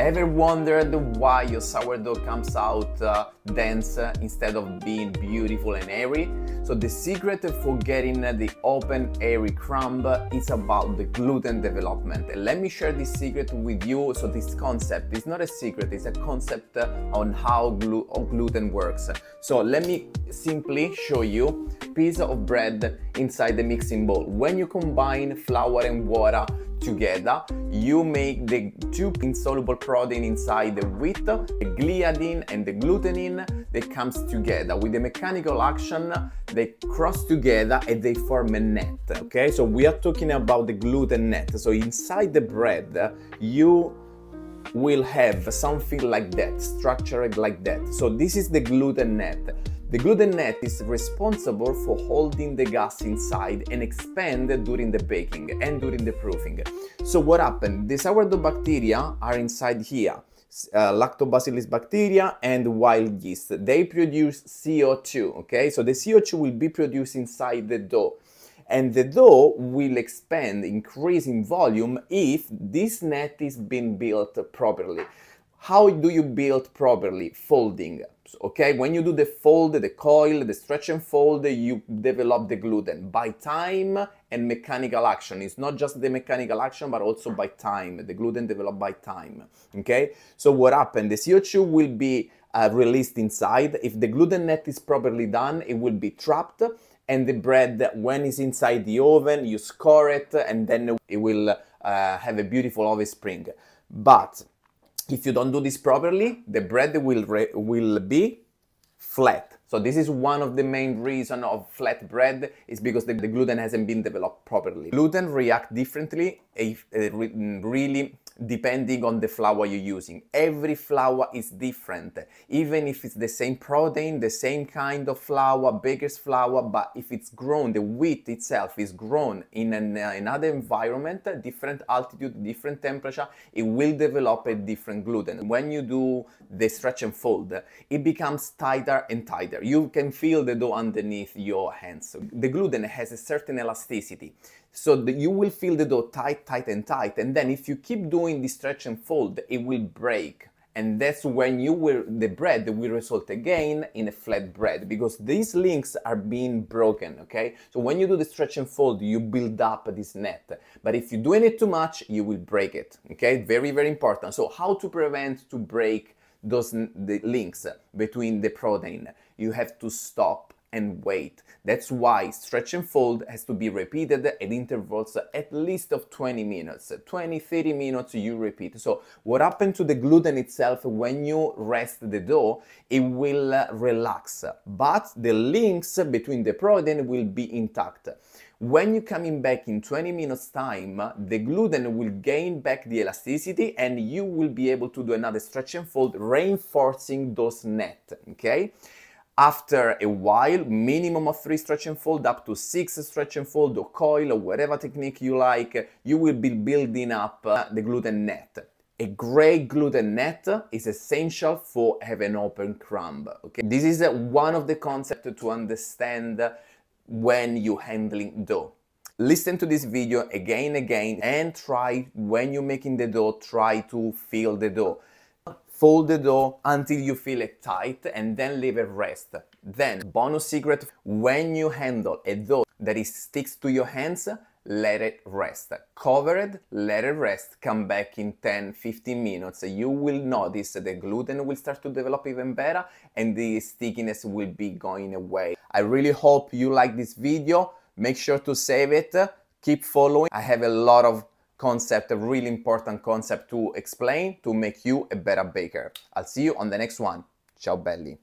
Ever wondered why your sourdough comes out uh, dense uh, instead of being beautiful and airy? So the secret for getting the open airy crumb is about the gluten development. And let me share this secret with you. So this concept is not a secret, it's a concept on how glu gluten works. So let me simply show you piece of bread inside the mixing bowl. When you combine flour and water together, you make the two insoluble protein inside the wheat, the gliadin and the glutenin that comes together. With the mechanical action, they cross together and they form a net, okay? So we are talking about the gluten net. So inside the bread, you will have something like that, structured like that. So this is the gluten net. The gluten net is responsible for holding the gas inside and expand during the baking and during the proofing. So what happened? The sourdough bacteria are inside here. Uh, lactobacillus bacteria and wild yeast. They produce CO2, okay? So the CO2 will be produced inside the dough and the dough will expand, increase in volume if this net is being built properly. How do you build properly? Folding okay? When you do the fold, the coil, the stretch and fold, you develop the gluten by time and mechanical action. It's not just the mechanical action, but also by time. The gluten developed by time, okay? So what happened? The CO2 will be uh, released inside. If the gluten net is properly done, it will be trapped and the bread, when it's inside the oven, you score it and then it will uh, have a beautiful oven spring. But if you don't do this properly, the bread will, will be flat. So this is one of the main reason of flat bread is because the, the gluten hasn't been developed properly. Gluten react differently, if, uh, really depending on the flour you're using. Every flour is different, even if it's the same protein, the same kind of flour, baker's flour, but if it's grown, the wheat itself is grown in an, uh, another environment, different altitude, different temperature, it will develop a different gluten. When you do the stretch and fold, it becomes tighter and tighter. You can feel the dough underneath your hands. The gluten has a certain elasticity. So that you will feel the dough tight, tight and tight. And then if you keep doing the stretch and fold, it will break. And that's when you will, the bread will result again in a flat bread because these links are being broken, okay? So when you do the stretch and fold, you build up this net. But if you're doing it too much, you will break it, okay? Very, very important. So how to prevent to break those the links between the protein? You have to stop and wait. That's why stretch and fold has to be repeated at intervals at least of 20 minutes. 20, 30 minutes you repeat. So what happened to the gluten itself when you rest the dough, it will uh, relax, but the links between the protein will be intact. When you're coming back in 20 minutes time, the gluten will gain back the elasticity and you will be able to do another stretch and fold reinforcing those net, okay? After a while, minimum of three stretch and fold up to six stretch and fold or coil or whatever technique you like, you will be building up uh, the gluten net. A great gluten net is essential for have an open crumb. Okay, this is uh, one of the concepts to understand when you're handling dough. Listen to this video again and again and try when you're making the dough, try to feel the dough. Fold the dough until you feel it tight and then leave it rest. Then, bonus secret, when you handle a dough that is sticks to your hands, let it rest. Cover it, let it rest, come back in 10-15 minutes. You will notice the gluten will start to develop even better and the stickiness will be going away. I really hope you like this video. Make sure to save it. Keep following. I have a lot of concept, a really important concept to explain to make you a better baker. I'll see you on the next one. Ciao belli.